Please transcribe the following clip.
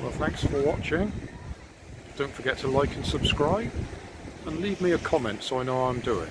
Well, thanks for watching. Don't forget to like and subscribe and leave me a comment so I know how I'm doing.